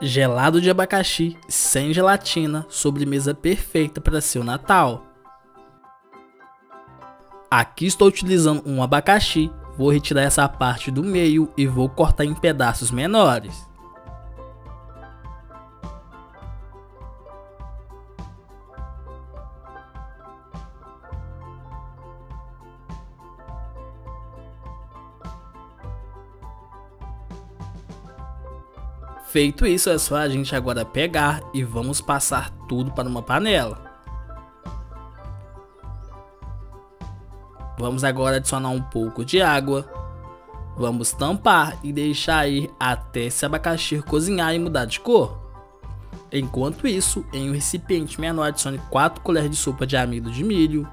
Gelado de abacaxi sem gelatina, sobremesa perfeita para seu Natal. Aqui estou utilizando um abacaxi, vou retirar essa parte do meio e vou cortar em pedaços menores. Feito isso, é só a gente agora pegar e vamos passar tudo para uma panela. Vamos agora adicionar um pouco de água. Vamos tampar e deixar ir até esse abacaxi cozinhar e mudar de cor. Enquanto isso, em um recipiente menor adicione 4 colheres de sopa de amido de milho,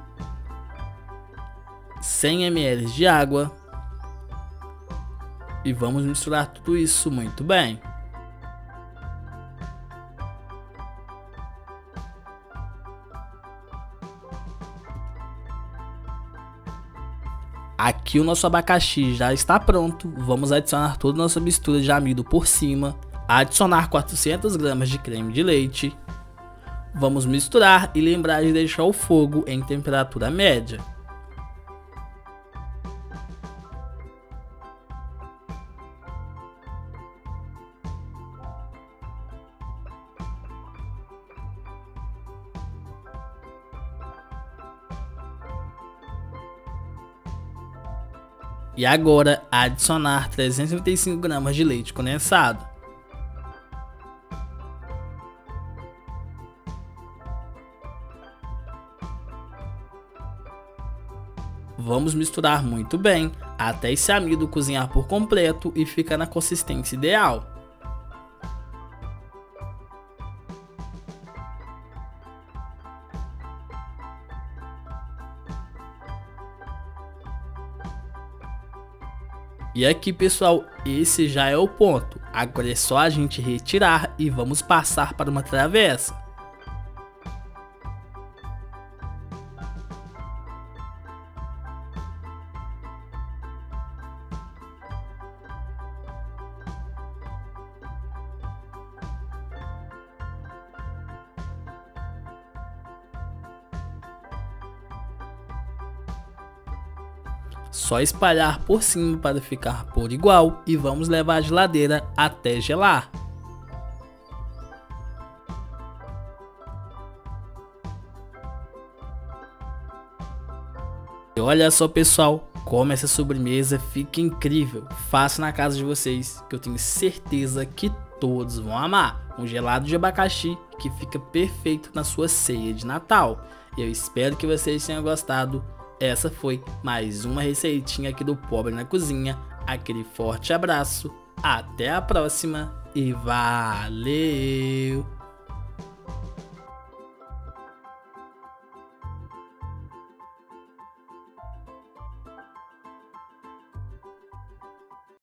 100 ml de água e vamos misturar tudo isso muito bem. Aqui o nosso abacaxi já está pronto, vamos adicionar toda a nossa mistura de amido por cima, adicionar 400 gramas de creme de leite, vamos misturar e lembrar de deixar o fogo em temperatura média. E agora adicionar 335 gramas de leite condensado. Vamos misturar muito bem até esse amido cozinhar por completo e ficar na consistência ideal. E aqui pessoal, esse já é o ponto. Agora é só a gente retirar e vamos passar para uma travessa. Só espalhar por cima para ficar por igual e vamos levar a geladeira até gelar. E olha só pessoal, como essa sobremesa fica incrível. Faça na casa de vocês, que eu tenho certeza que todos vão amar. Um gelado de abacaxi que fica perfeito na sua ceia de Natal. Eu espero que vocês tenham gostado. Essa foi mais uma receitinha aqui do Pobre na Cozinha. Aquele forte abraço, até a próxima e valeu!